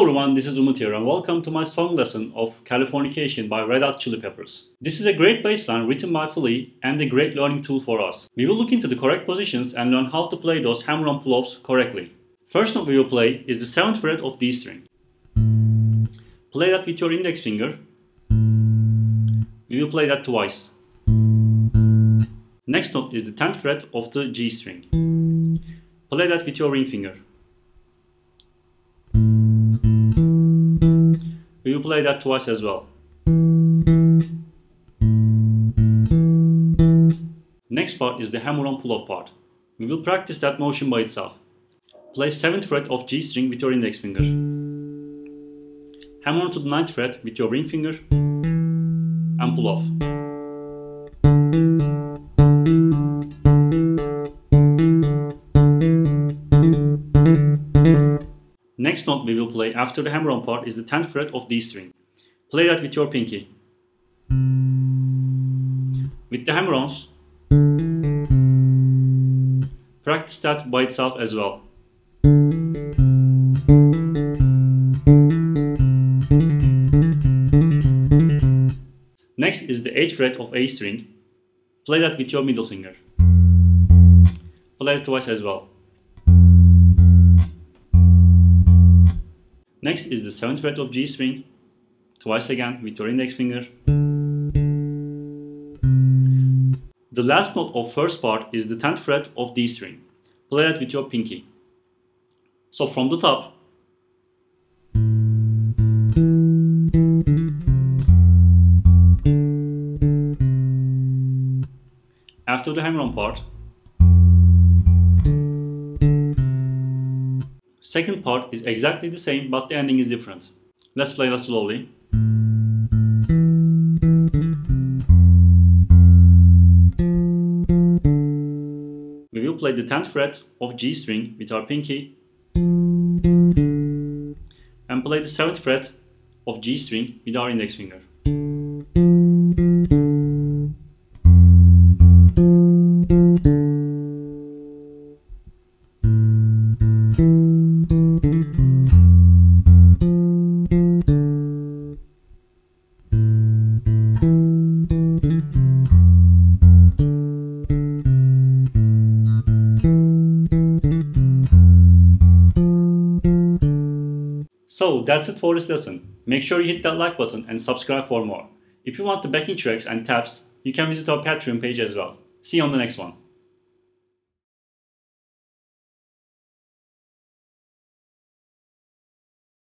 everyone, this is Umut here and welcome to my song lesson of Californication by Red Hot Chili Peppers. This is a great bassline written by Flea and a great learning tool for us. We will look into the correct positions and learn how to play those hammer-on pull-offs correctly. First note we will play is the 7th fret of D string. Play that with your index finger. We will play that twice. Next note is the 10th fret of the G string. Play that with your ring finger. Will play that twice as well. Next part is the hammer-on pull-off part. We will practice that motion by itself. Play 7th fret of G string with your index finger. Hammer on to the 9th fret with your ring finger and pull off. Note we will play after the hammer-on part is the 10th fret of D string. Play that with your pinky. With the hammer-ons, practice that by itself as well. Next is the 8th fret of A string. Play that with your middle finger. Play it twice as well. Next is the 7th fret of G string, twice again with your index finger. The last note of first part is the 10th fret of D string. Play it with your pinky. So from the top, after the hammer-on part, Second part is exactly the same but the ending is different. Let's play that slowly. We will play the 10th fret of G string with our pinky and play the 7th fret of G string with our index finger. So that's it for this lesson. Make sure you hit that like button and subscribe for more. If you want the backing tracks and tabs, you can visit our Patreon page as well. See you on the next one.